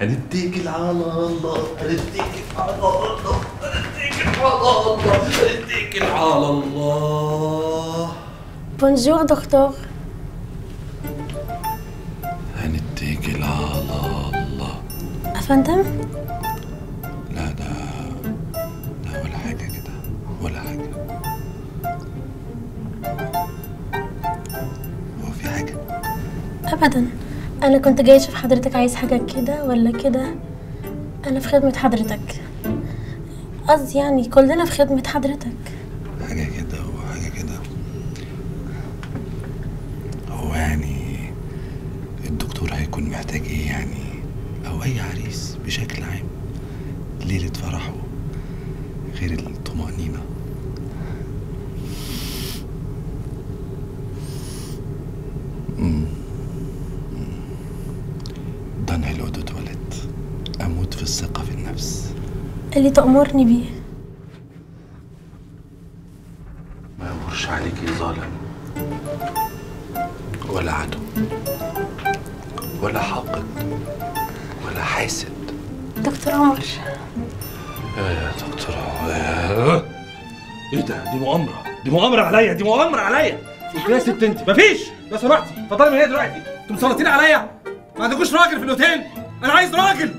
هنتكل على الله هنتكل على الله هنتكل على الله هنتكل على الله بونجور دكتور هنتكل على الله أفندم؟ لا ده لا ولا حاجة كده ولا حاجة. هو في حاجة؟ أبدا. أنا كنت جاي أشوف حضرتك عايز حاجة كده ولا كده؟ أنا في خدمة حضرتك. قصدي يعني كلنا في خدمة حضرتك. حاجة كده وحاجة كده. هو يعني الدكتور هيكون محتاج إيه يعني؟ أو أي عريس بشكل عام. ليلة فرحه غير الطمأنينة. أموت في الثقة في النفس. اللي تأمرني بيه. ما يمرش عليك ظالم. ولا عدو ولا حاقد ولا حاسد. دكتور عمر. يا دكتور عواد. إيه ده؟ دي مؤامرة. دي مؤامرة عليا دي مؤامرة عليا. يا ست انت. مفيش. لو سمحتي اتفضلي من هنا دلوقتي. أنتوا مسلطين عليا. ما عندكوش راجل في الأوتيل. أنا عايز راجل.